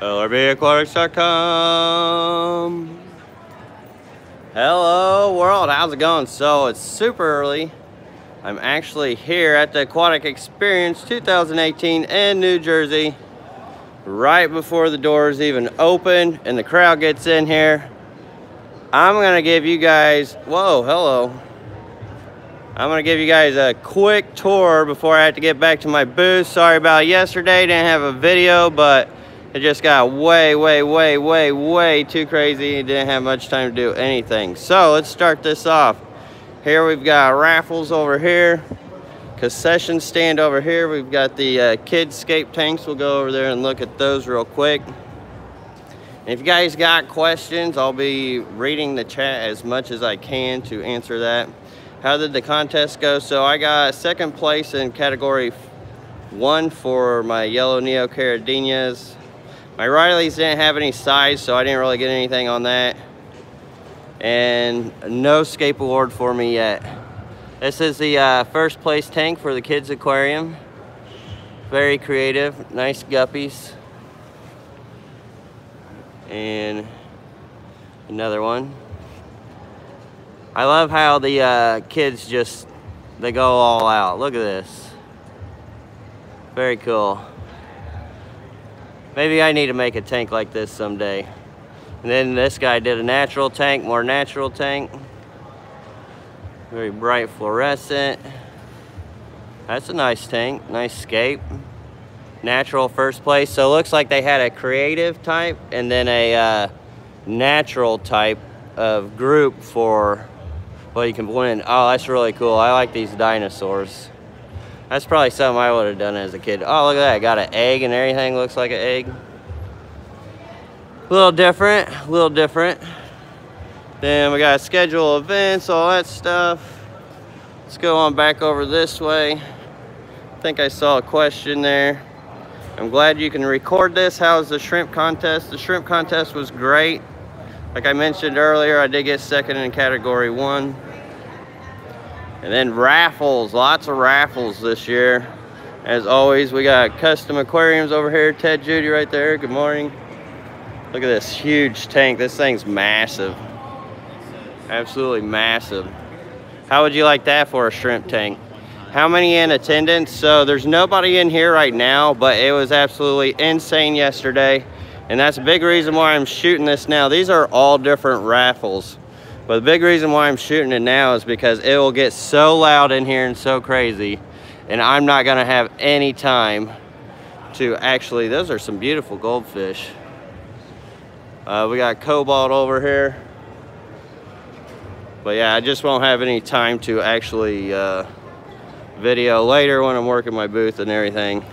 LRBAquatics.com. Hello world, how's it going? So it's super early. I'm actually here at the Aquatic Experience 2018 in New Jersey. Right before the doors even open and the crowd gets in here. I'm gonna give you guys, whoa, hello. I'm gonna give you guys a quick tour before I have to get back to my booth. Sorry about yesterday, didn't have a video, but it just got way, way, way, way, way too crazy. Didn't have much time to do anything. So let's start this off. Here we've got raffles over here. Concession stand over here. We've got the uh, Kidscape tanks. We'll go over there and look at those real quick. And if you guys got questions, I'll be reading the chat as much as I can to answer that. How did the contest go? So I got second place in category one for my yellow Neocaridinias. My Rilis didn't have any size, so I didn't really get anything on that. And no scape award for me yet. This is the uh, first place tank for the kids aquarium. Very creative, nice guppies. And another one. I love how the uh, kids just, they go all out. Look at this. Very cool. Maybe I need to make a tank like this someday. And then this guy did a natural tank, more natural tank. Very bright fluorescent. That's a nice tank, nice scape. Natural first place. So it looks like they had a creative type and then a uh, natural type of group for well, you can win. Oh, that's really cool. I like these dinosaurs. That's probably something I would have done as a kid. Oh, look at that. Got an egg and everything. Looks like an egg. A little different. A little different. Then we got schedule events, all that stuff. Let's go on back over this way. I think I saw a question there. I'm glad you can record this. How's the shrimp contest? The shrimp contest was great. Like I mentioned earlier, I did get second in category one. And then raffles, lots of raffles this year. As always, we got custom aquariums over here. Ted Judy right there, good morning. Look at this huge tank. This thing's massive. Absolutely massive. How would you like that for a shrimp tank? How many in attendance? So there's nobody in here right now, but it was absolutely insane yesterday. And that's a big reason why I'm shooting this now. These are all different raffles. But the big reason why I'm shooting it now is because it will get so loud in here and so crazy. And I'm not gonna have any time to actually, those are some beautiful goldfish. Uh, we got cobalt over here. But yeah, I just won't have any time to actually uh, video later when I'm working my booth and everything.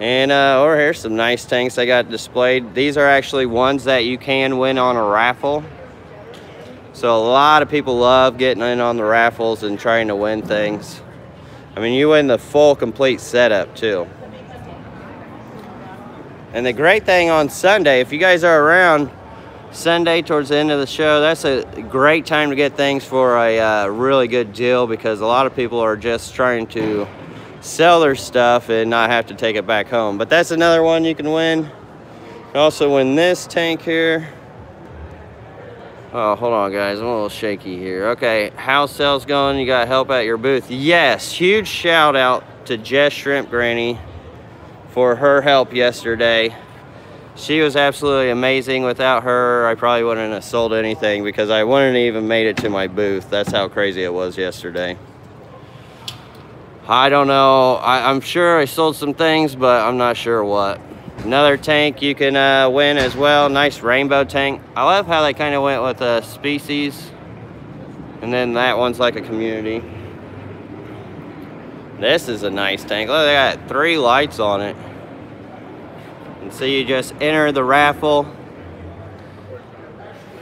And uh, over here, some nice tanks I got displayed. These are actually ones that you can win on a raffle. So a lot of people love getting in on the raffles and trying to win things. I mean, you win the full complete setup too. And the great thing on Sunday, if you guys are around Sunday towards the end of the show, that's a great time to get things for a uh, really good deal because a lot of people are just trying to sell their stuff and not have to take it back home. But that's another one you can win. Also win this tank here. Oh, hold on, guys. I'm a little shaky here. Okay, house sales going? You got help at your booth? Yes. Huge shout out to Jess Shrimp Granny for her help yesterday. She was absolutely amazing. Without her, I probably wouldn't have sold anything because I wouldn't have even made it to my booth. That's how crazy it was yesterday. I don't know. I, am sure I sold some things, but I'm not sure what. Another tank you can uh, win as well. Nice rainbow tank. I love how they kind of went with a species. And then that one's like a community. This is a nice tank. Look, they got three lights on it. And so you just enter the raffle.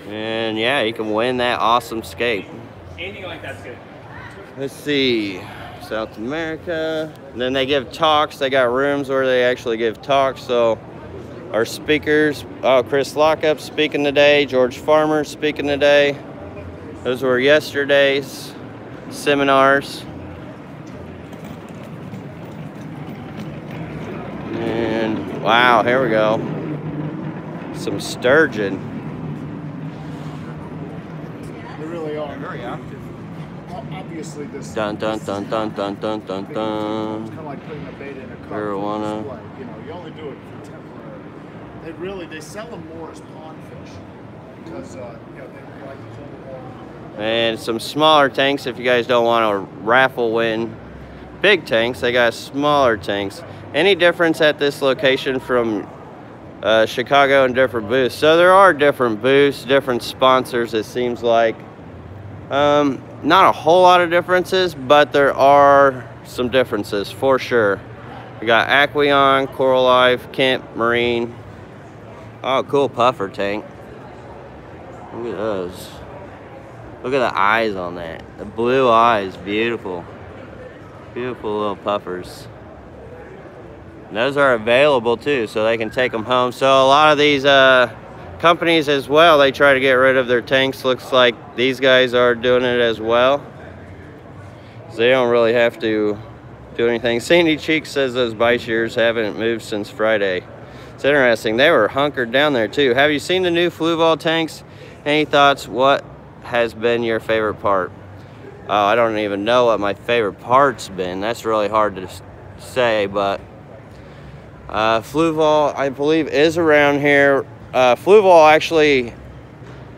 And yeah, you can win that awesome scape. Anything like that's good. Let's see. South America. And then they give talks. They got rooms where they actually give talks. So our speakers, oh, Chris Lukhaup speaking today, George Farmer speaking today. Those were yesterday's seminars. And wow, here we go. Some sturgeon. They really are. Very active. Well, Obviously, this. Dun dun dun dun dun dun dun It's dun. kind of like putting a bait in a cup Marijuana. display. You know, you only do it for temporary. They really they sell them more as pond fish because uh, you know they like to hold the water. And some smaller tanks if you guys don't want to raffle win big tanks. They got smaller tanks. Any difference at this location from uh, Chicago and different booths? So there are different booths, different sponsors it seems like. Um, not a whole lot of differences, but there are some differences for sure. We got Aqueon, Coral Life, Kent Marine. Oh, cool puffer tank. Look at those. Look at the eyes on that. The blue eyes, beautiful. Beautiful little puffers. And those are available too, so they can take them home. So a lot of these uh, companies as well, they try to get rid of their tanks. Looks like these guys are doing it as well. So they don't really have to do anything. Sandy Cheek says those bike shears haven't moved since Friday. It's interesting. They were hunkered down there too. Have you seen the new Fluval tanks? Any thoughts? What has been your favorite part? Oh, I don't even know what my favorite part's been. That's really hard to say, but uh, Fluval, I believe, is around here. Uh, Fluval actually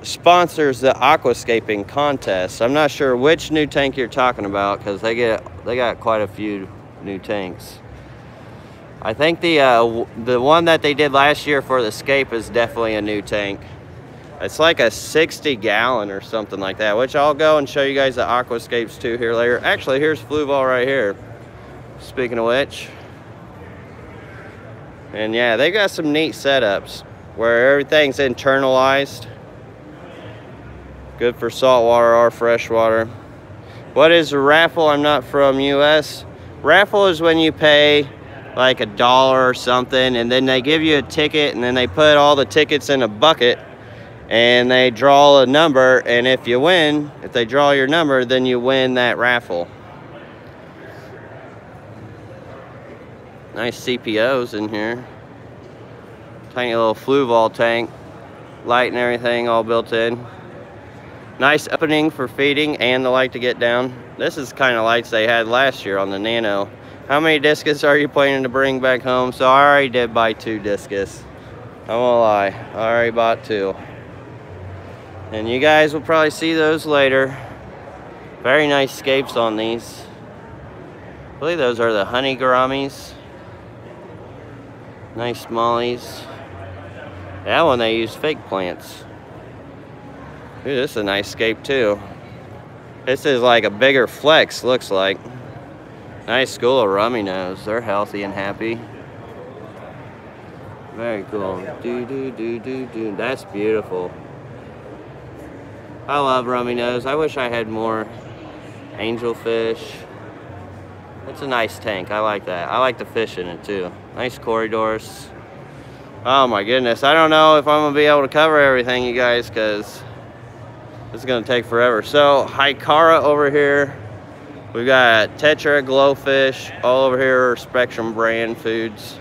sponsors the aquascaping contest. I'm not sure which new tank you're talking about because they get they got quite a few new tanks. I think the uh, the one that they did last year for the Scape is definitely a new tank. It's like a 60 gallon or something like that, which I'll go and show you guys the aquascapes too here later. Actually, here's Fluval right here. Speaking of which. And yeah, they got some neat setups where everything's internalized. Good for saltwater or freshwater. What is a raffle? I'm not from US. Raffle is when you pay like a dollar or something and then they give you a ticket and then they put all the tickets in a bucket and they draw a number and if you win, if they draw your number, then you win that raffle. Nice CPOs in here. Tiny little Fluval tank. Light and everything all built in. Nice opening for feeding and the light to get down. This is kind of lights they had last year on the Nano. How many discus are you planning to bring back home? So I already did buy two discus. I won't lie, I already bought two. And you guys will probably see those later. Very nice scapes on these. I believe those are the honey gouramis. Nice smallies. That one they use fake plants. Ooh, this is a nice scape too. This is like a bigger flex, looks like. Nice school of rummy nose. They're healthy and happy. Very cool. Do do do do do. That's beautiful. I love rummy nose. I wish I had more angelfish. It's a nice tank. I like that. I like the fish in it too. Nice corridors. Oh my goodness. I don't know if I'm gonna be able to cover everything, you guys, because is gonna take forever. So Hikari over here. We've got Tetra GloFish. All over here Spectrum brand foods.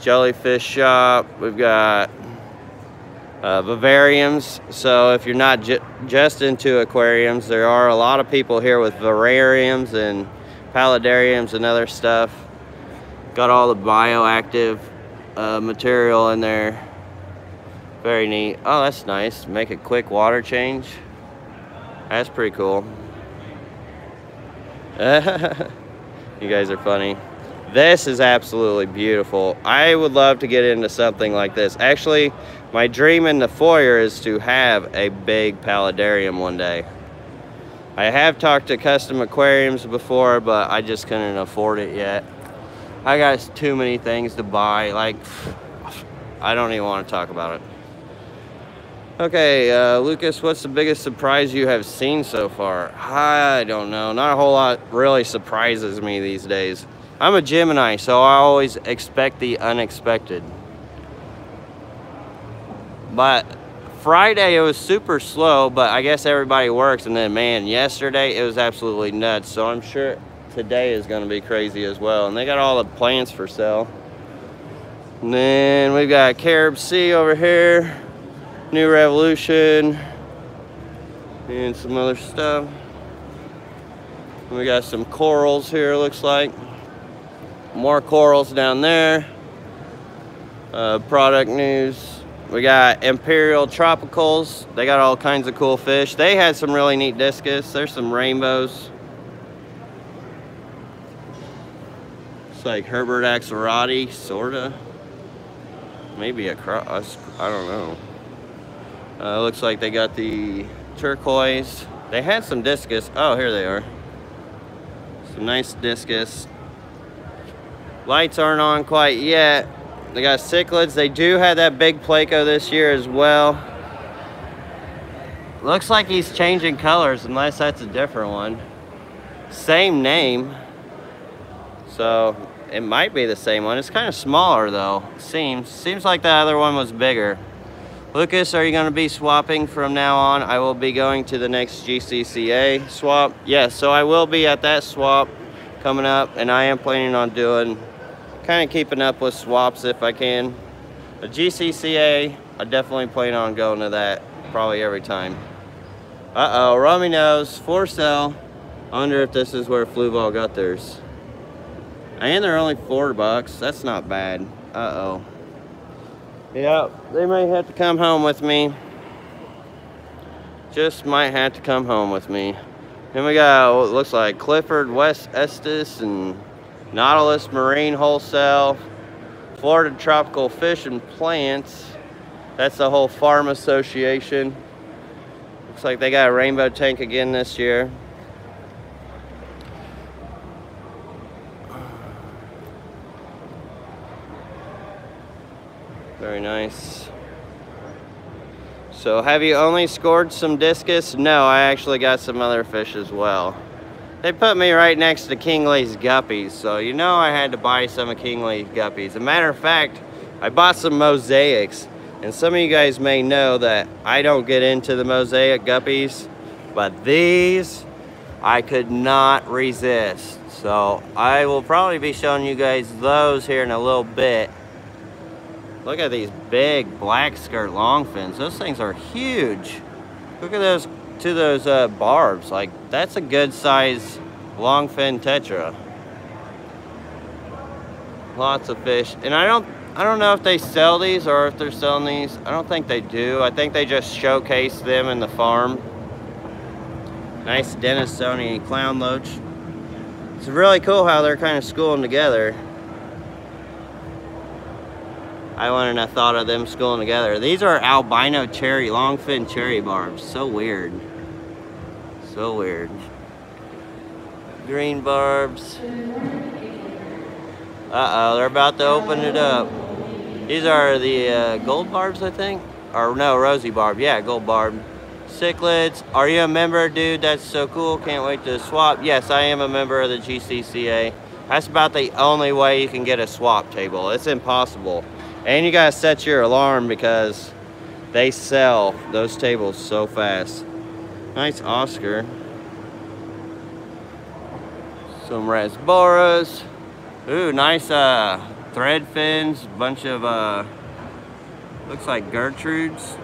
Jellyfish shop. We've got uh, vivariums. So if you're not ju just into aquariums, there are a lot of people here with vivariums and paludariums and other stuff. Got all the bioactive uh, material in there. Very neat. Oh, that's nice. Make a quick water change. That's pretty cool. you guys are funny. This is absolutely beautiful. I would love to get into something like this. Actually, my dream in the foyer is to have a big paludarium one day. I have talked to custom aquariums before, but I just couldn't afford it yet. I got too many things to buy. Like, I don't even want to talk about it. Okay, uh, Lucas, what's the biggest surprise you have seen so far? I don't know. Not a whole lot really surprises me these days. I'm a Gemini, so I always expect the unexpected. But Friday it was super slow, but I guess everybody works. And then, man, yesterday it was absolutely nuts. So I'm sure today is going to be crazy as well. And they got all the plants for sale. And then we've got Carib Sea over here, New Revolution, and some other stuff. We got some corals here, looks like. More corals down there. Uh, product news. We got Imperial Tropicals. They got all kinds of cool fish. They had some really neat discus. There's some rainbows. It's like Herbert Axelrodi, sorta. Maybe a cross, I don't know. Uh, looks like they got the turquoise. They had some discus. Oh, here they are. Some nice discus. Lights aren't on quite yet. They got cichlids. They do have that big pleco this year as well. Looks like he's changing colors unless that's a different one. Same name. So it might be the same one. It's kind of smaller though. Seems seems like the other one was bigger. Lucas, are you going to be swapping from now on? I will be going to the next GCCA swap. Yes, so I will be at that swap coming up, and I am planning on doing, kind of keeping up with swaps if I can. The GCCA, I definitely plan on going to that probably every time. Uh-oh, Rummy nose, for sale. I wonder if this is where Fluval got theirs. And they're only four bucks. That's not bad. Uh-oh. Yeah, they may have to come home with me. Just might have to come home with me. Then we got what looks like Clifford West Estes and Nautilus Marine Wholesale, Florida Tropical Fish and Plants. That's the whole farm association. Looks like they got a rainbow tank again this year. Very nice. So have you only scored some discus? No, I actually got some other fish as well. They put me right next to Kingley's guppies, so you know I had to buy some of Kingley's guppies. As a matter of fact, I bought some mosaics, and some of you guys may know that I don't get into the mosaic guppies, but these I could not resist. So I will probably be showing you guys those here in a little bit. Look at these big black skirt long fins. Those things are huge. Look at those to those uh, barbs. Like that's a good size long fin tetra. Lots of fish. And I don't I don't know if they sell these or if they're selling these. I don't think they do. I think they just showcase them in the farm. Nice Denisoni clown loach. It's really cool how they're kind of schooling together. I wouldn't have thought of them schooling together. These are albino cherry, longfin cherry barbs. So weird. So weird. Green barbs. Uh-oh, they're about to open it up. These are the uh, gold barbs, I think. Or no, rosy barb. Yeah, gold barb. Cichlids. Are you a member, dude? That's so cool. Can't wait to swap. Yes, I am a member of the GCCA. That's about the only way you can get a swap table. It's impossible. And you gotta set your alarm because they sell those tables so fast. Nice Oscar. Some Rasboras. Ooh, nice uh, thread fins. Bunch of, uh, looks like Gertrudes.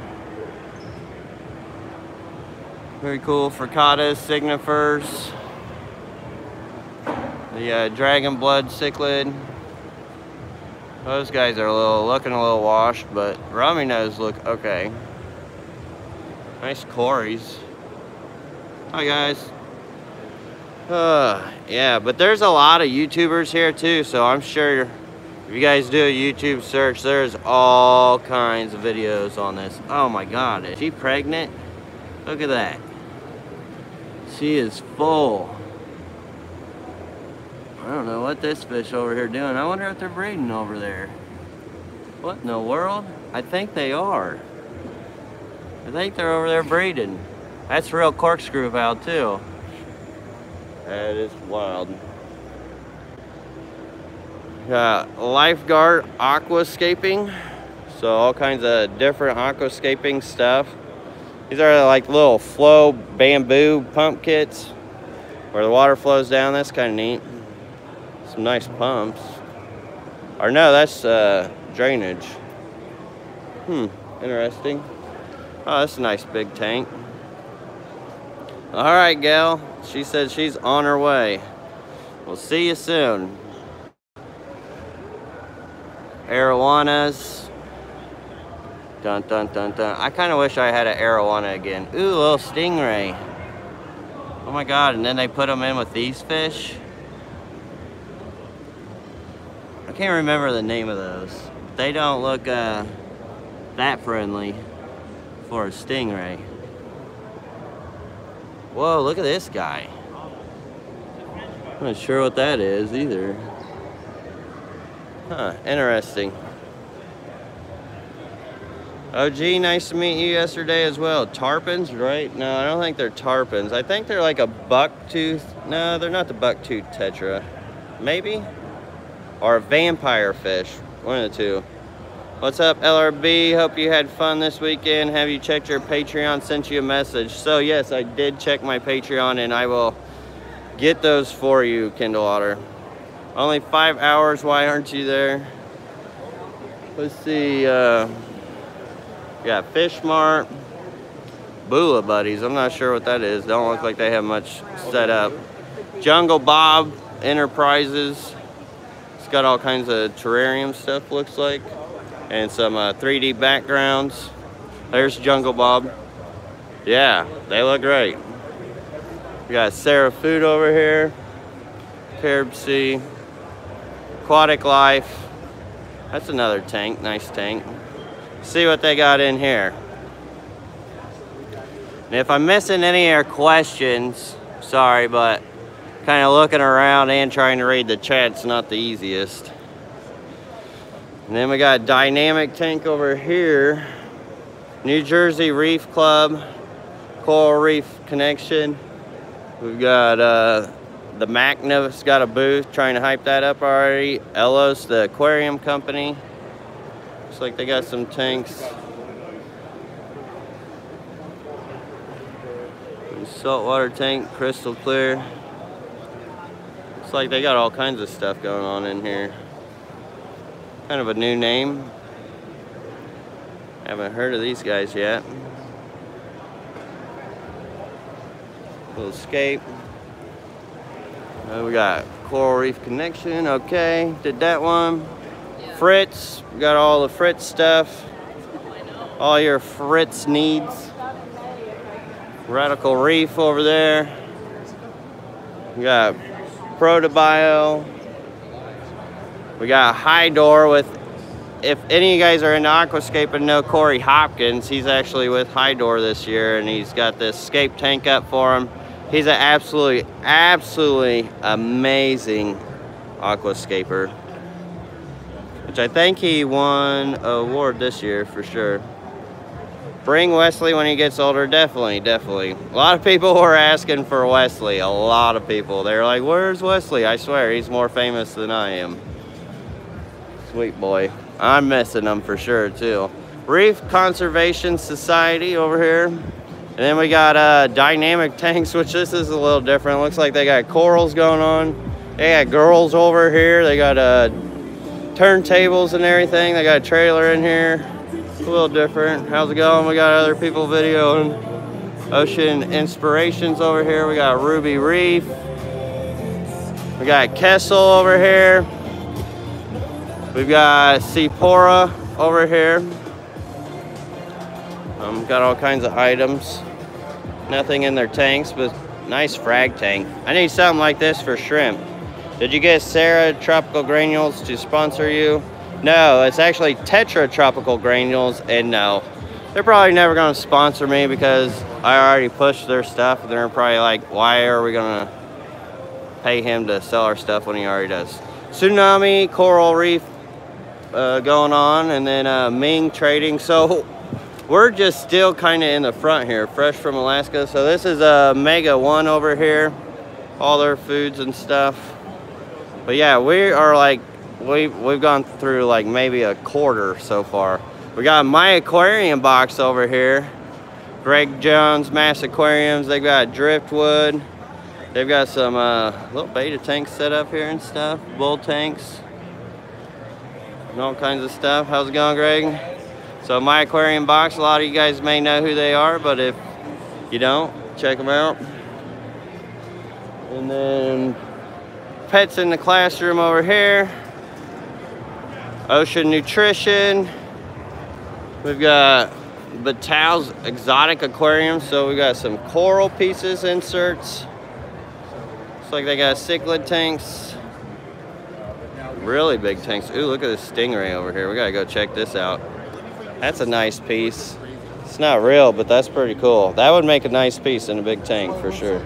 Very cool. Fricatas, Signifers. The uh, Dragon Blood Cichlid. Those guys are a little looking a little washed, but rummy nose look okay. Nice Corys. Hi guys. Uh, yeah, but there's a lot of YouTubers here too, so I'm sure if you guys do a YouTube search, there's all kinds of videos on this. Oh my god, is she pregnant? Look at that. She is full. I don't know what this fish over here doing. I wonder if they're breeding over there. What in the world? I think they are. I think they're over there breeding. That's real corkscrew valve too. That is wild. Got lifeguard aquascaping. So all kinds of different aquascaping stuff. These are like little flow bamboo pump kits where the water flows down. That's kind of neat some nice pumps. Or no, that's uh, drainage. Hmm, interesting. Oh, that's a nice big tank. All right, gal. She said she's on her way. We'll see you soon. Arowanas. Dun dun dun dun. I kind of wish I had an arowana again. Ooh, a little stingray. Oh my god, and then they put them in with these fish. I can't remember the name of those. They don't look uh, that friendly for a stingray. Whoa, look at this guy. I'm not sure what that is either. Huh, interesting. Oh, gee, nice to meet you yesterday as well. Tarpons, right? No, I don't think they're tarpons. I think they're like a bucktooth. No, they're not the bucktooth tetra. Maybe? Or vampire fish. One of the two. What's up, LRB? Hope you had fun this weekend. Have you checked your Patreon? Sent you a message. So, yes, I did check my Patreon and I will get those for you, Kindle Otter. Only five hours. Why aren't you there? Let's see. Uh, yeah, Fish Mart. Bula Buddies. I'm not sure what that is. Don't look like they have much set up. Jungle Bob Enterprises. It's got all kinds of terrarium stuff, looks like. And some uh, 3D backgrounds. There's Jungle Bob. Yeah, they look great. We got Sera Food over here. Carib Sea. Aquatic Life. That's another tank, nice tank. See what they got in here. And if I'm missing any of your questions, sorry, but kind of looking around and trying to read the chat's not the easiest. And then we got Dynamic Tank over here. New Jersey Reef Club, Coral Reef Connection. We've got uh, the MACNA's got a booth trying to hype that up already. Elos, the aquarium company. Looks like they got some tanks. Saltwater tank, crystal clear. Like they got all kinds of stuff going on in here. Kind of a new name. Haven't heard of these guys yet. Little escape. Uh, we got Coral Reef Connection, okay. Did that one. Fritz, we got all the Fritz stuff. All your Fritz needs. Radical Reef over there. We got Prodibio. We got Hydor with, if any of you guys are into aquascape and know Corey Hopkins, he's actually with Hydor this year and he's got this scape tank up for him. He's an absolutely, absolutely amazing aquascaper. Which I think he won an award this year for sure. Bring Wesley when he gets older, definitely, definitely. A lot of people were asking for Wesley, a lot of people. They're like, where's Wesley? I swear, he's more famous than I am. Sweet boy. I'm missing him for sure too. Reef Conservation Society over here. And then we got uh, dynamic tanks, which this is a little different. Looks like they got corals going on. They got girls over here. They got uh, turntables and everything. They got a trailer in here. A little different. How's it going? We got other people videoing. Ocean Inspirations over here. We got Ruby Reef. We got Kessil over here. We've got Seapora over here. Um, got all kinds of items. Nothing in their tanks, but nice frag tank. I need something like this for shrimp. Did you get Sera Tropical Granules to sponsor you? No, it's actually Tetra Tropical Granules, and no. They're probably never going to sponsor me because I already pushed their stuff. And they're probably like, why are we going to pay him to sell our stuff when he already does? Tsunami, Coral Reef uh, going on, and then uh, Ming Trading. So we're just still kind of in the front here, fresh from Alaska. So this is a Mega One over here, all their foods and stuff. But yeah, we are like, we, we've gone through like maybe a quarter so far. We got my aquarium box over here. Greg Jones Mass Aquariums. They've got driftwood. They've got some uh, little betta tanks set up here and stuff. Bull tanks. and all kinds of stuff. How's it going, Greg? So my aquarium box, a lot of you guys may know who they are, but if you don't, check them out. And then pets in the classroom over here. Ocean Nutrition. We've got Batal's Exotic Aquarium. So we got some coral pieces inserts. Looks like they got cichlid tanks. Really big tanks. Ooh, look at this stingray over here. We gotta go check this out. That's a nice piece. It's not real, but that's pretty cool. That would make a nice piece in a big tank for sure.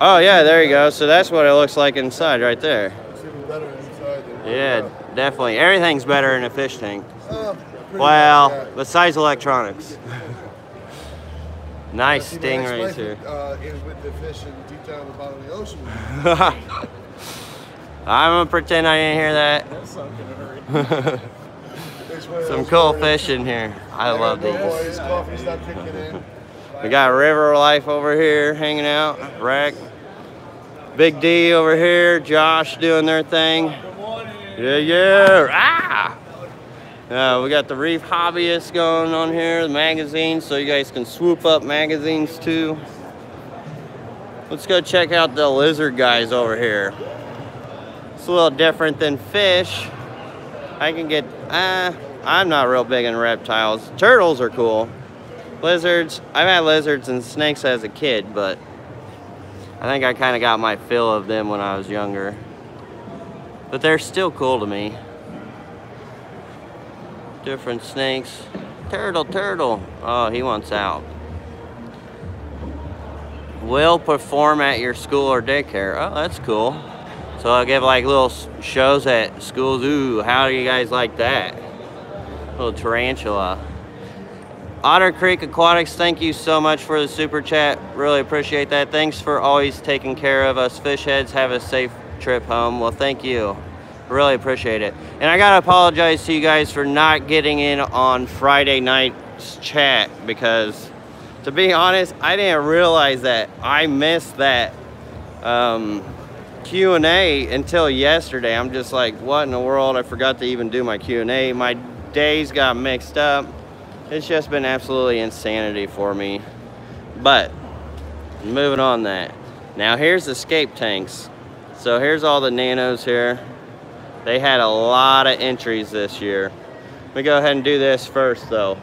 Oh yeah, there you go. So that's what it looks like inside right there. Yeah, definitely. Everything's better in a fish tank. Well, besides electronics. nice stingrays here. Uh, with the fish and deep down the bottom of the ocean. I'm gonna pretend I didn't hear that. Some cool fish in here. I love these. Boys, coffee's not kicking in. We got River Life over here hanging out. Rack. Big D over here. Josh doing their thing. Yeah, yeah. Ah! Uh, we got the Reef Hobbyists going on here, the magazines, so you guys can swoop up magazines too. Let's go check out the lizard guys over here. It's a little different than fish. I can get, uh, I'm not real big in reptiles. Turtles are cool. Lizards, I've had lizards and snakes as a kid, but I think I kind of got my fill of them when I was younger. But they're still cool to me. Different snakes. Turtle, turtle. Oh, he wants out. Will perform at your school or daycare. Oh, that's cool. So I'll give like little shows at schools. Ooh, how do you guys like that? Little tarantula. Otter Creek Aquatics, thank you so much for the super chat. Really appreciate that. Thanks for always taking care of us fish heads. Have a safe trip home. Well, thank you. Really appreciate it. And I gotta apologize to you guys for not getting in on Friday night's chat because to be honest, I didn't realize that I missed that um, Q&A until yesterday. I'm just like, what in the world? I forgot to even do my Q&A. My days got mixed up. It's just been absolutely insanity for me. But, moving on that. Now here's the scape tanks. So here's all the nanos here. They had a lot of entries this year. Let me go ahead and do this first though.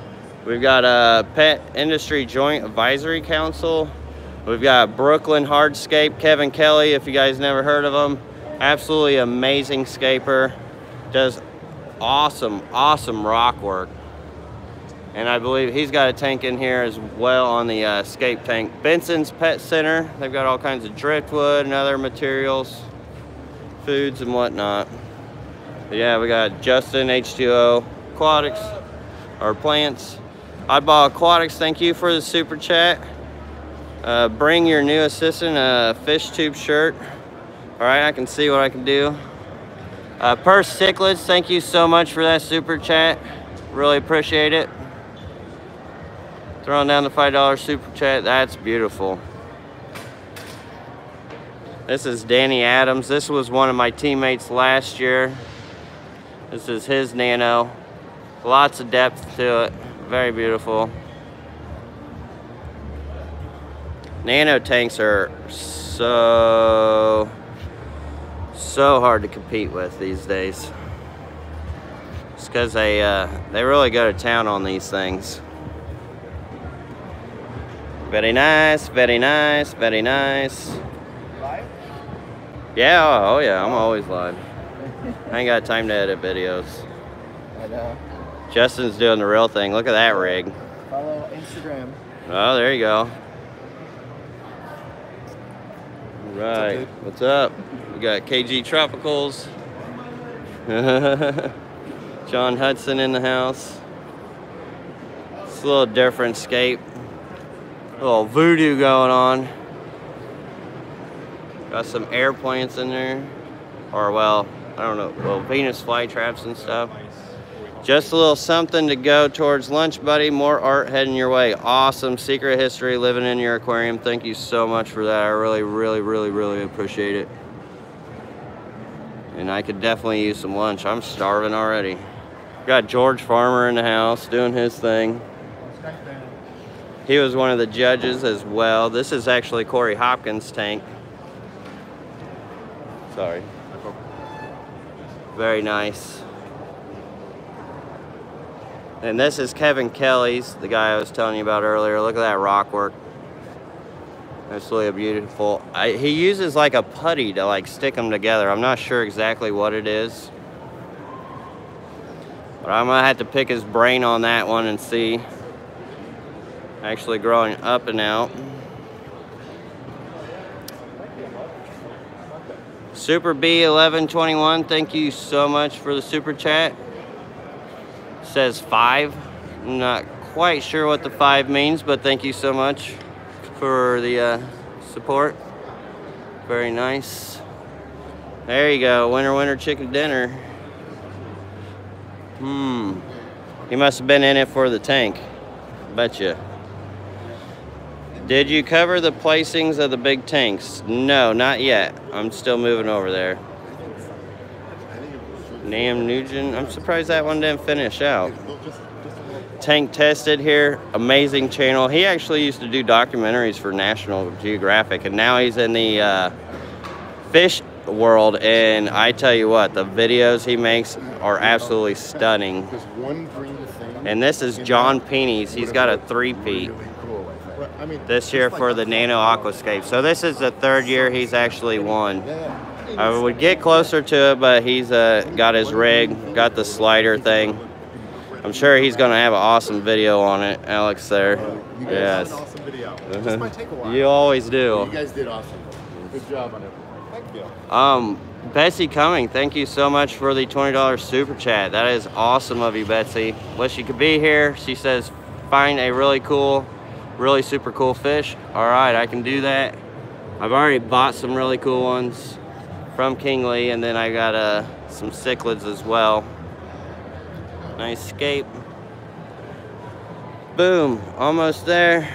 We've got a Pet Industry Joint Advisory Council. We've got Brooklyn Hardscape, Kevin Kelly, if you guys never heard of him. Absolutely amazing scaper. Does awesome, awesome rock work. And I believe he's got a tank in here as well on the uh, scape tank. Benson's Pet Center. They've got all kinds of driftwood and other materials, foods and whatnot. But yeah, we got Justin H2O Aquatics, our plants. Oddball Aquatics, thank you for the super chat. Uh, bring your new assistant a fish tube shirt. All right, I can see what I can do. Uh, Purse thank you so much for that super chat. Really appreciate it. Throwing down the $5 super chat, that's beautiful. This is Danny Adams. This was one of my teammates last year. This is his Nano. Lots of depth to it. Very beautiful. Nano tanks are so, so hard to compete with these days. It's because they, uh, they really go to town on these things. Very nice, very nice, very nice. Live? Yeah, oh, yeah, I'm always live. I ain't got time to edit videos. I know. Justin's doing the real thing. Look at that rig. Follow Instagram. Oh, there you go. All right, what's up? We got KG Tropicals. John Hudson in the house. It's a little different scape. A little voodoo going on. Got some air plants in there. Or well, I don't know, well, Venus flytraps and stuff. Just a little something to go towards lunch, buddy. More art heading your way. Awesome. Secret history living in your aquarium. Thank you so much for that. I really, really, really, really appreciate it. And I could definitely use some lunch. I'm starving already. Got George Farmer in the house doing his thing. He was one of the judges as well. This is actually Corey Hopkins' tank. Sorry. Very nice. And this is Kevin Kelly's, the guy I was telling you about earlier. Look at that rock work. Absolutely beautiful. I, he uses like a putty to like stick them together. I'm not sure exactly what it is. But I'm gonna have to pick his brain on that one and see. Actually growing up and out. Super B1121, thank you so much for the super chat. Says five. I'm not quite sure what the five means, but thank you so much for the uh, support. Very nice. There you go, winter winter chicken dinner. Hmm. He must have been in it for the tank. Betcha. Did you cover the placings of the big tanks? No, not yet. I'm still moving over there. Nam Nugent. I'm surprised that one didn't finish out. Tank Tested here. Amazing channel. He actually used to do documentaries for National Geographic, and now he's in the uh, fish world. And I tell you what, the videos he makes are absolutely stunning. And this is John Peeney's. He's got a three-peat this year for the Nano Aquascape. So this is the third year he's actually won. I would get closer to it, but he's uh, got his rig, got the slider thing. I'm sure he's going to have an awesome video on it, Alex there. You guys yes. awesome video. This might take a while. You always do. You guys did awesome. Good job on it. Thank you. Um, Betsy Cumming, thank you so much for the $20 super chat. That is awesome of you, Betsy. Wish you could be here. She says, find a really cool, really super cool fish. All right, I can do that. I've already bought some really cool ones from Kingley, and then I got uh, some cichlids as well. Nice scape. Boom, almost there.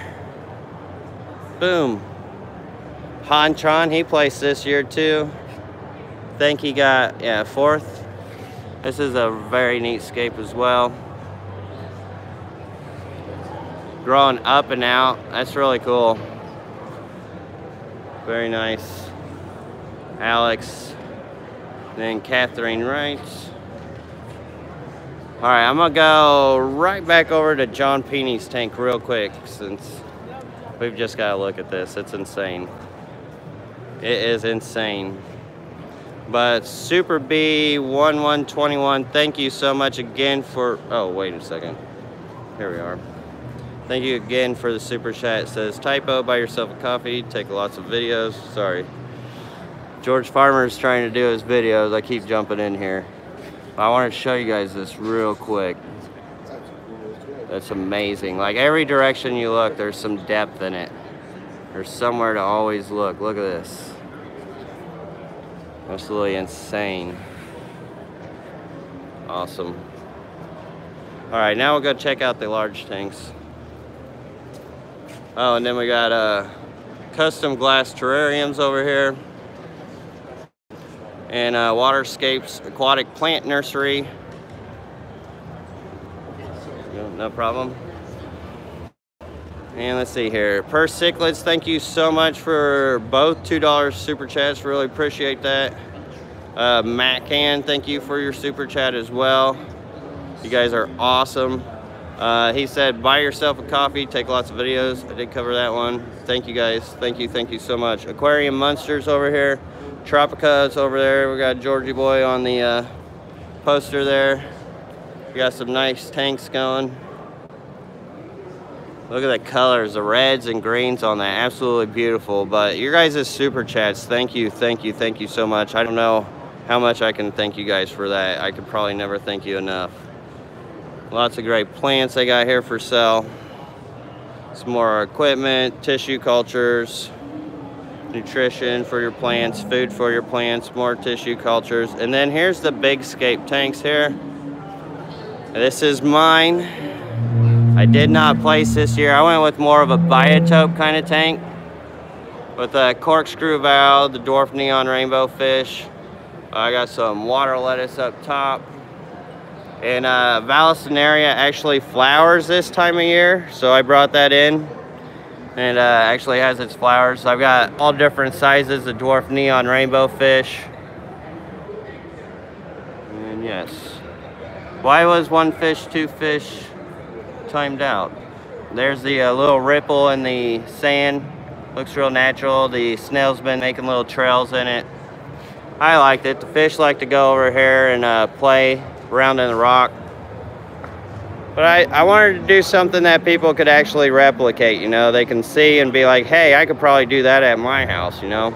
Boom. Hontron, he placed this year too. Think he got, yeah, fourth. This is a very neat scape as well. Growing up and out, that's really cool. Very nice. Alex, then Catherine Wright. All right, I'm gonna go right back over to John Peeney's tank real quick since we've just gotta look at this. It's insane. It is insane. But Super B1121, thank you so much again for, oh, wait a second. Here we are. Thank you again for the super chat. It says, typo, buy yourself a coffee, take lots of videos. Sorry. George Farmer is trying to do his videos. I keep jumping in here. I want to show you guys this real quick. That's amazing. Like every direction you look, there's some depth in it. There's somewhere to always look. Look at this. Absolutely insane. Awesome. All right, now we'll go check out the large tanks. Oh, and then we got uh, custom glass terrariums over here. And uh, Waterscapes Aquatic Plant Nursery. No, no problem. And let's see here. Per Cichlids, thank you so much for both $2 super chats. Really appreciate that. Uh, Matt Can, thank you for your super chat as well. You guys are awesome. Uh, he said, buy yourself a coffee, take lots of videos. I did cover that one. Thank you guys. Thank you, thank you so much. Aquarium Monsters over here. Tropica's over there. We got Georgie Boy on the uh, poster there. We got some nice tanks going. Look at the colors, the reds and greens on that. Absolutely beautiful. But your guys' super chats, thank you, thank you, thank you so much. I don't know how much I can thank you guys for that. I could probably never thank you enough. Lots of great plants I got here for sale. Some more equipment, tissue cultures, nutrition for your plants, food for your plants, more tissue cultures. And then here's the big scape tanks here. This is mine. I did not place this year. I went with more of a biotope kind of tank with a corkscrew valve, the dwarf neon rainbow fish, I got some water lettuce up top. And uh, Vallisneria actually flowers this time of year, so I brought that in. And uh, actually has its flowers. I've got all different sizes of dwarf neon rainbow fish. And yes. Why was one fish, two fish timed out? There's the uh, little ripple in the sand. Looks real natural. The snail's been making little trails in it. I liked it. The fish like to go over here and uh, play around in the rock. But I, I wanted to do something that people could actually replicate, you know. They can see and be like, hey, I could probably do that at my house, you know.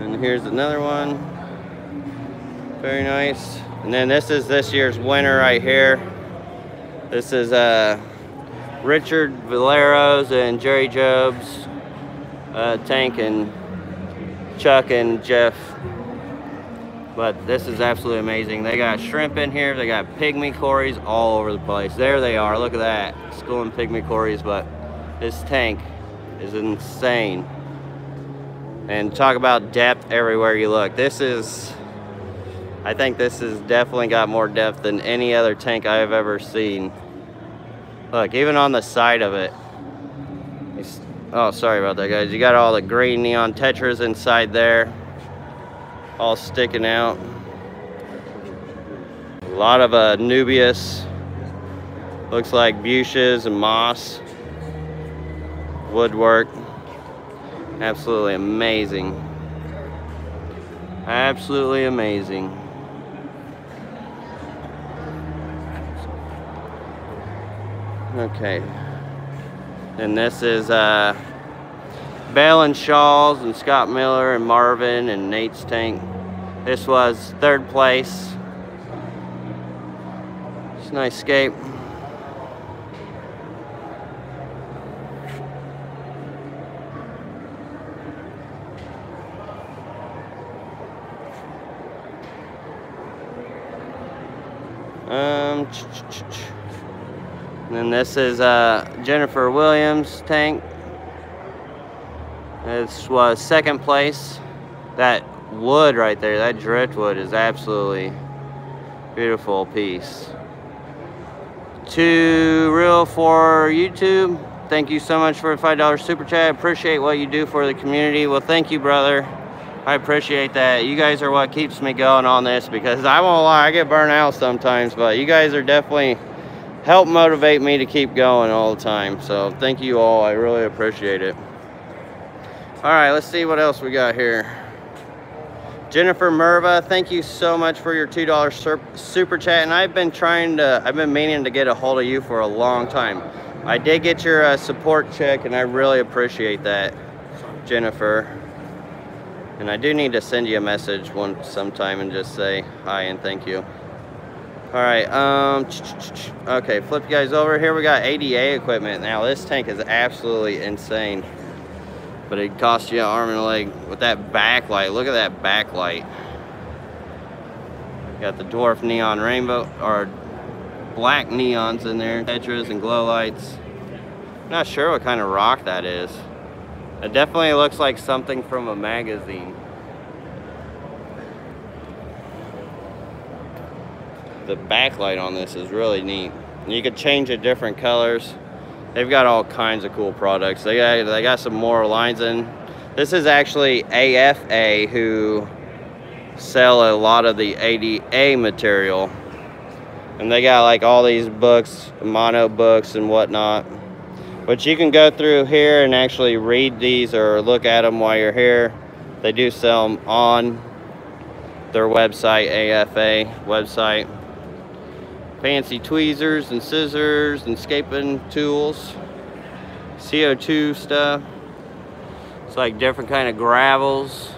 And here's another one. Very nice. And then this is this year's winner right here. This is uh, Richard Valeros and Jerry Jobs uh, Tank and Chuck and Jeff. But this is absolutely amazing. They got shrimp in here. They got pygmy cories all over the place. There they are. Look at that. Schooling pygmy cories. But this tank is insane. And talk about depth everywhere you look. This is, I think this has definitely got more depth than any other tank I have ever seen. Look, even on the side of it, Oh, sorry about that, guys. You got all the green neon tetras inside there, all sticking out. A lot of uh, Nubius. Looks like buches and moss. Woodwork. Absolutely amazing. Absolutely amazing. Okay. And this is uh, Bale and Shaw's and Scott Miller and Marvin and Nate's tank. This was third place. It's a nice scape. Um, ch -ch -ch then this is uh, Jennifer Williams tank. This was second place. That wood right there, that driftwood is absolutely beautiful piece. To Real for YouTube, thank you so much for the $5 super chat. Appreciate what you do for the community. Well, thank you, brother. I appreciate that. You guys are what keeps me going on this because I won't lie, I get burnt out sometimes, but you guys are definitely help motivate me to keep going all the time. So thank you all. I really appreciate it. All right, let's see what else we got here. Jennifer Merva, thank you so much for your $2 super chat. And I've been trying to, I've been meaning to get a hold of you for a long time. I did get your uh, support check and I really appreciate that, Jennifer. And I do need to send you a message one sometime and just say hi and thank you. All right, um, okay, flip you guys over. Here we got ADA equipment. Now this tank is absolutely insane, but it costs you an arm and a leg with that backlight. Look at that backlight. Got the dwarf neon rainbow, or black neons in there, tetras and glow lights. Not sure what kind of rock that is. It definitely looks like something from a magazine. the backlight on this is really neat. You could change it different colors. They've got all kinds of cool products. They got, they got some more lines in. This is actually AFA who sell a lot of the ADA material. And they got like all these books, mono books and whatnot. But you can go through here and actually read these or look at them while you're here. They do sell them on their website, AFA website fancy tweezers and scissors and scaping tools CO2 stuff. It's like different kind of gravels.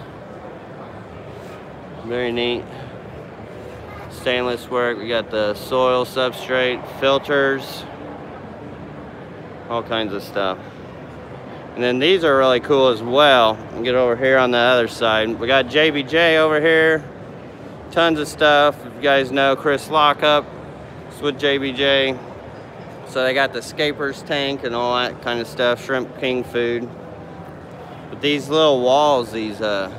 Very neat. Stainless work. We got the soil substrate filters all kinds of stuff. And then these are really cool as well. Get over here on the other side. We got JBJ over here. Tons of stuff. If you guys know Chris Lukhaup with JBJ. So they got the Scapers tank and all that kind of stuff, Shrimp King food. But these little walls, these uh,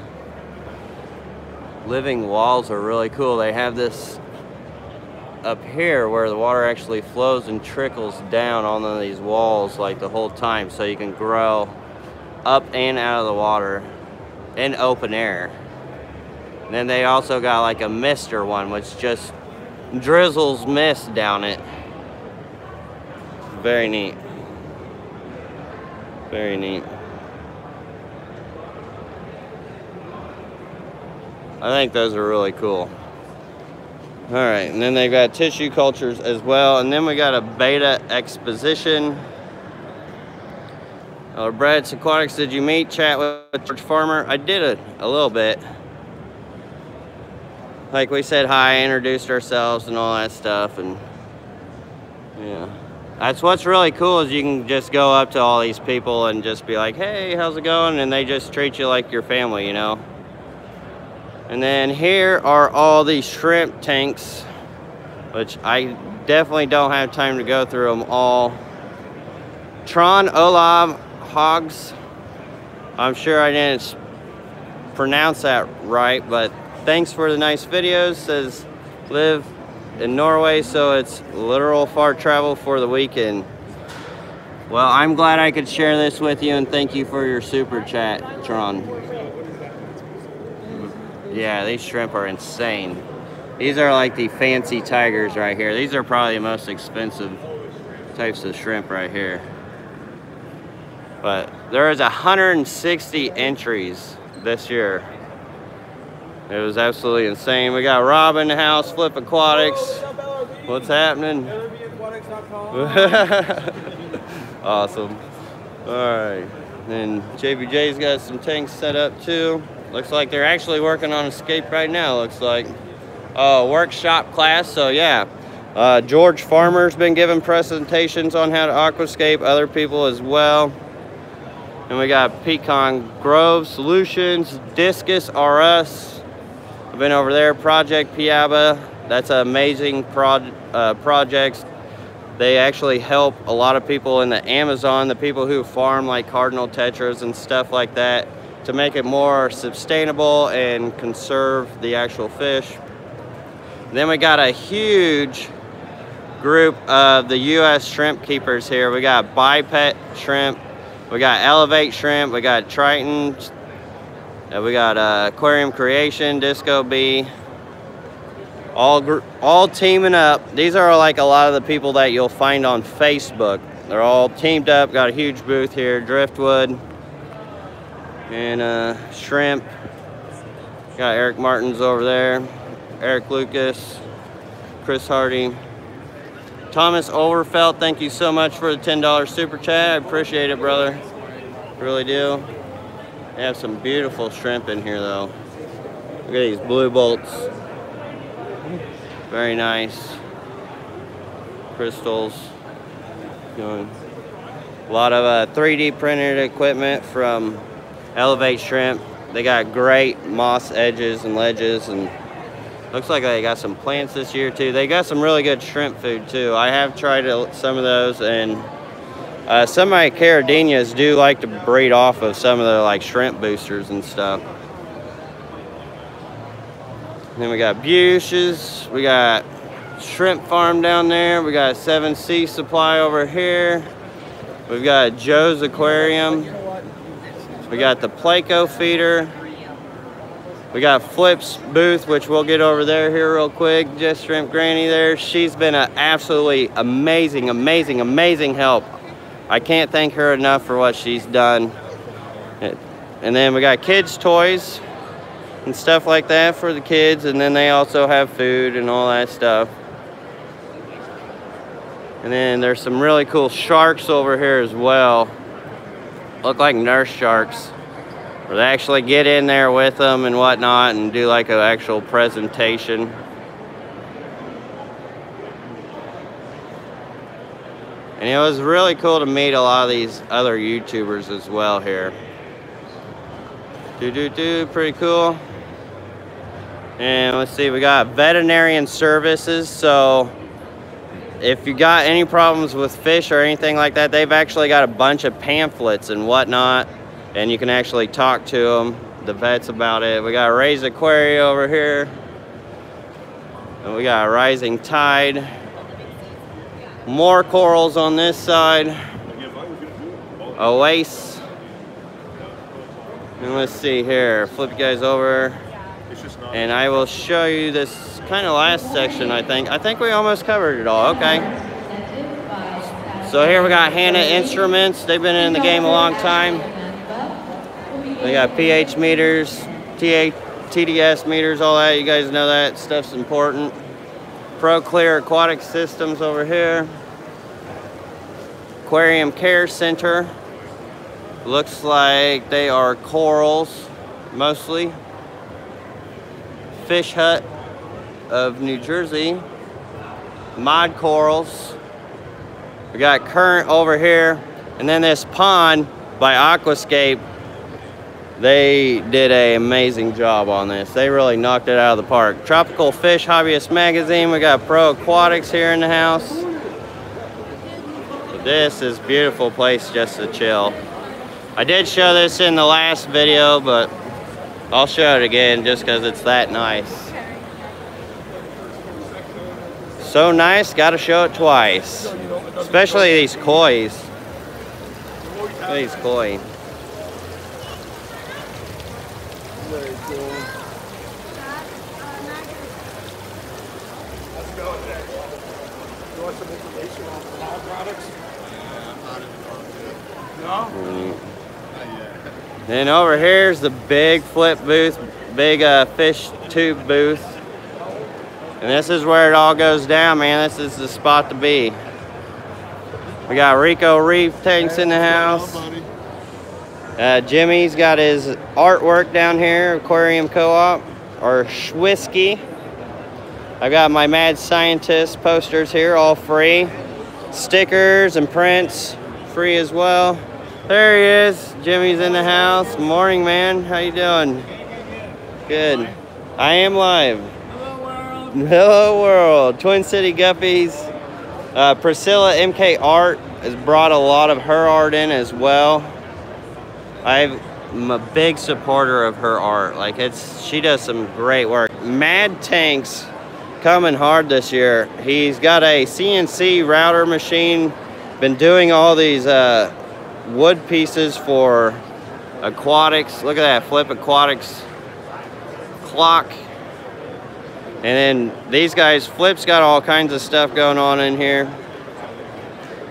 living walls are really cool. They have this up here where the water actually flows and trickles down on these walls like the whole time so you can grow up and out of the water in open air. And then they also got like a mister one which just drizzles mist down it. Very neat. Very neat. I think those are really cool. All right, and then they've got tissue cultures as well. And then we got a betta exposition. Uh, Brad Aquatics, did you meet, chat with George Farmer? I did a, a little bit. Like we said hi, introduced ourselves and all that stuff. And yeah, that's what's really cool is you can just go up to all these people and just be like, hey, how's it going? And they just treat you like your family, you know? And then here are all these shrimp tanks, which I definitely don't have time to go through them all. Tron Olav Hogs. I'm sure I didn't pronounce that right, but thanks for the nice videos. Says live in Norway, so it's literal far travel for the weekend. Well, I'm glad I could share this with you and thank you for your super chat, Tron. Yeah, these shrimp are insane. These are like the fancy tigers right here. These are probably the most expensive types of shrimp right here. But there is 160 entries this year. It was absolutely insane. We got Rob in the house, Flip Aquatics. What's happening? awesome. All right. And JBJ's got some tanks set up too. Looks like they're actually working on escape right now, looks like. Uh, workshop class, so yeah. Uh, George Farmer's been giving presentations on how to aquascape, other people as well. And we got Pecan Grove Solutions, Discus RS. Been over there, Project Piaba. That's an amazing prod, uh, project. They actually help a lot of people in the Amazon, the people who farm like cardinal tetras and stuff like that to make it more sustainable and conserve the actual fish. Then we got a huge group of the U.S. shrimp keepers here. We got Bipet shrimp, we got Elevate shrimp, we got Triton, we got uh, Aquarium Creation, Disco B, all all teaming up. These are like a lot of the people that you'll find on Facebook. They're all teamed up, got a huge booth here, Driftwood, and uh, shrimp. Got Eric Martins over there, Eric Lucas, Chris Hardy. Thomas Overfelt, thank you so much for the $10 super chat. I appreciate it, brother. Really do. They have some beautiful shrimp in here, though. Look at these blue bolts. Very nice. Crystals. Going. A lot of uh, 3D printed equipment from Elevate Shrimp. They got great moss edges and ledges and looks like they got some plants this year too. They got some really good shrimp food too. I have tried some of those and uh, some of my Caridinias do like to breed off of some of the like shrimp boosters and stuff. then we got Buches. We got shrimp farm down there. We got 7C supply over here. We've got Joe's Aquarium. We got the Placo feeder. We got Flip's booth, which we'll get over there here real quick. Just Shrimp Granny there. She's been an absolutely amazing, amazing, amazing help. I can't thank her enough for what she's done. And then we got kids' toys and stuff like that for the kids. And then they also have food and all that stuff. And then there's some really cool sharks over here as well look like nurse sharks. Where they actually get in there with them and whatnot and do like an actual presentation. And it was really cool to meet a lot of these other YouTubers as well here. Do do do, pretty cool. And let's see, we got veterinarian services. So if you got any problems with fish or anything like that, they've actually got a bunch of pamphlets and whatnot and you can actually talk to them, the vets about it. We got a raised aquarium over here. And we got a rising tide. More corals on this side. Oasis. And let's see here, flip you guys over. And I will show you this kind of last section, I think. I think we almost covered it all, okay. So here we got Hanna Instruments. They've been in the game a long time. They got pH meters, TA, TDS meters, all that. You guys know that stuff's important. Pro Clear Aquatic Systems over here. Aquarium Care Center. Looks like they are corals, mostly. Fish Hut of New Jersey. Mod corals. We got current over here. And then this pond by Aquascape they did an amazing job on this. They really knocked it out of the park. Tropical Fish Hobbyist Magazine. We got Pro Aquatics here in the house. This is beautiful place just to chill. I did show this in the last video, but I'll show it again just because it's that nice. So nice, gotta show it twice. Especially these koi's. These koi. Very cool. How's it going, Jack? You want some information on the log products? No? Then over here's the big flip booth, big uh, fish tube booth. And this is where it all goes down, man. This is the spot to be. We got Rico Reef tanks in the house. Uh, Jimmy's got his artwork down here, Aquarium Co-op, or Schwisky. I've got my Mad Scientist posters here, all free. Stickers and prints, free as well. There he is. Jimmy's in the house. Morning, man. How you doing? Good. I am live. Hello, world. Hello, world. Twin City Guppies. Uh, Priscilla MK Art has brought a lot of her art in as well. I'm a big supporter of her art. Like it's, she does some great work. Mad Tanks coming hard this year. He's got a CNC router machine. Been doing all these uh, wood pieces for aquatics. Look at that, Flip Aquatics clock. And then these guys, Flip's got all kinds of stuff going on in here.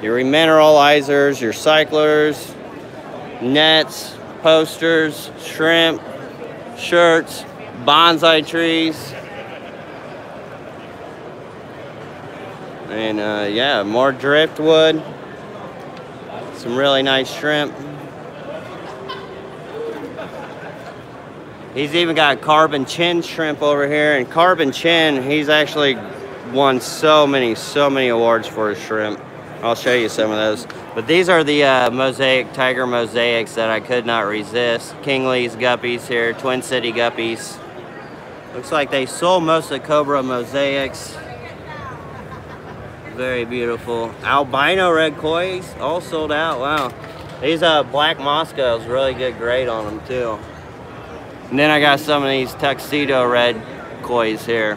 Your remineralizers, your cyclers, nets, posters, shrimp, shirts, bonsai trees. And uh, yeah, more driftwood. Some really nice shrimp. He's even got carbon chin shrimp over here. And carbon chin, he's actually won so many, so many awards for his shrimp. I'll show you some of those. But these are the uh, mosaic, tiger mosaics that I could not resist. Kingley's guppies here, Twin City guppies. Looks like they sold most of Cobra mosaics. Very beautiful. Albino red koi's all sold out. Wow. These uh, black Moscow's really good grade on them too. And then I got some of these tuxedo red koi's here.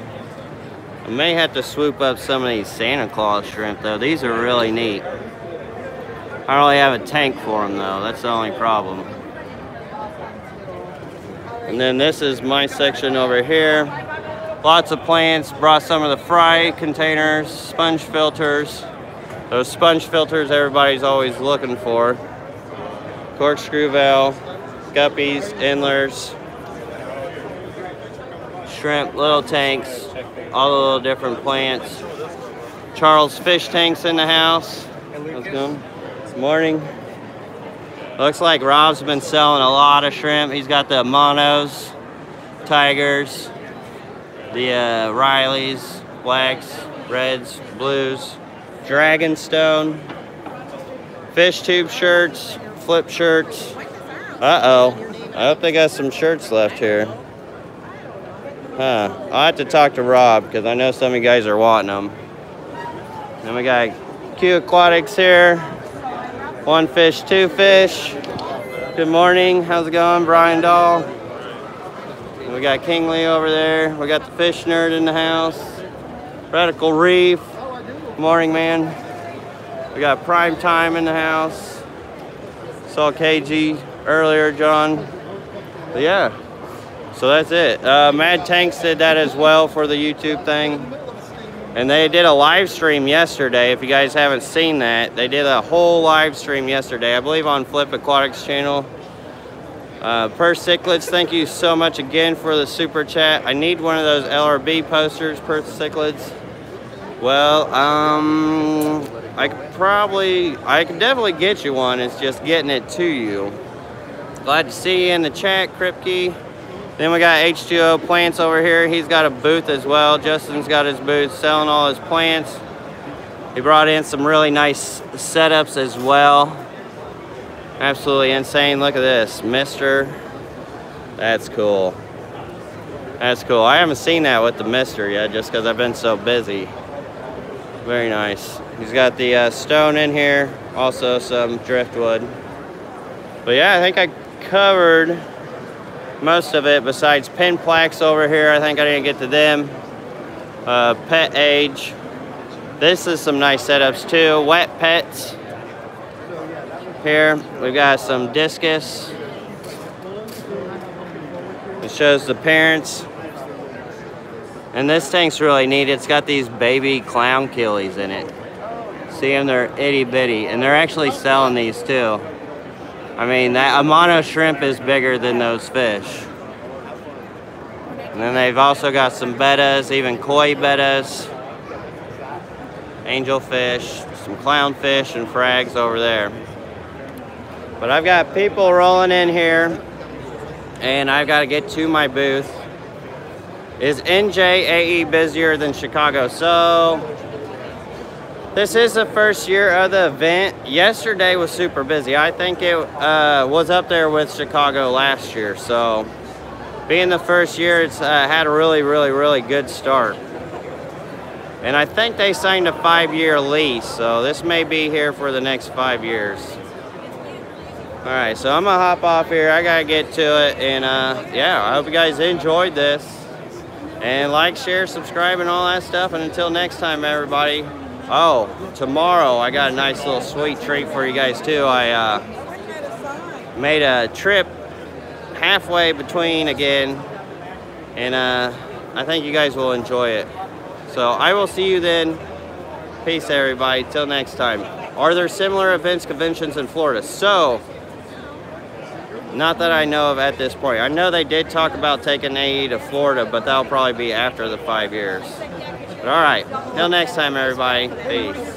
I may have to swoop up some of these Santa Claus shrimp though. These are really neat. I don't really have a tank for them though. That's the only problem. And then this is my section over here. Lots of plants. Brought some of the fry containers, sponge filters. Those sponge filters everybody's always looking for. Corkscrew valve, guppies, endlers, shrimp, little tanks, all the little different plants. Charles fish tanks in the house. Good morning. Looks like Rob's been selling a lot of shrimp. He's got the monos, tigers, the uh, Rilis, blacks, reds, blues, dragonstone, fish tube shirts, flip shirts. Uh-oh. I hope they got some shirts left here. Huh. I'll have to talk to Rob because I know some of you guys are wanting them. Then we got Q Aquatics here. One fish, two fish. Good morning. How's it going, Brian Dahl? We got Kingley over there. We got the fish nerd in the house. Radical Reef. Morning, man. We got Prime Time in the house. Saw KG earlier, John. But yeah. So that's it. Uh, Mad Tanks did that as well for the YouTube thing. And they did a live stream yesterday. If you guys haven't seen that, they did a whole live stream yesterday. I believe on Flip Aquatics channel. Uh, per Cichlids, thank you so much again for the super chat. I need one of those LRB posters, per Cichlids. Well, um, I could probably, I could definitely get you one. It's just getting it to you. Glad to see you in the chat, Kripke. Then we got H2O Plants over here. He's got a booth as well. Justin's got his booth selling all his plants. He brought in some really nice setups as well. Absolutely insane. Look at this. Mister. That's cool. That's cool. I haven't seen that with the Mister yet just because I've been so busy. Very nice. He's got the uh, stone in here. Also some driftwood. But yeah, I think I covered most of it besides pin plaques over here. I think I didn't get to them. Uh, pet age. This is some nice setups too. Wet pets. Here we've got some discus. It shows the parents. And this tank's really neat. It's got these baby clown killies in it. See them? They're itty bitty. And they're actually selling these too. I mean, that a mono shrimp is bigger than those fish. And then they've also got some bettas, even koi bettas, angelfish, some clownfish and frags over there. But I've got people rolling in here and I've got to get to my booth. Is NJAE busier than Chicago? So this is the first year of the event. Yesterday was super busy. I think it uh, was up there with Chicago last year. So being the first year, it's uh, had a really, really, really good start. And I think they signed a five-year lease, so this may be here for the next five years. All right, so I'm gonna hop off here. I gotta get to it, and uh, yeah, I hope you guys enjoyed this. And like, share, subscribe, and all that stuff. And until next time, everybody. Oh, tomorrow I got a nice little sweet treat for you guys too. I uh, made a trip halfway between again, and uh, I think you guys will enjoy it. So I will see you then. Peace, everybody. Till next time. Are there similar events, conventions in Florida? So, not that I know of at this point. I know they did talk about taking AE to Florida, but that'll probably be after the five years. But all right, till next time, everybody. Peace.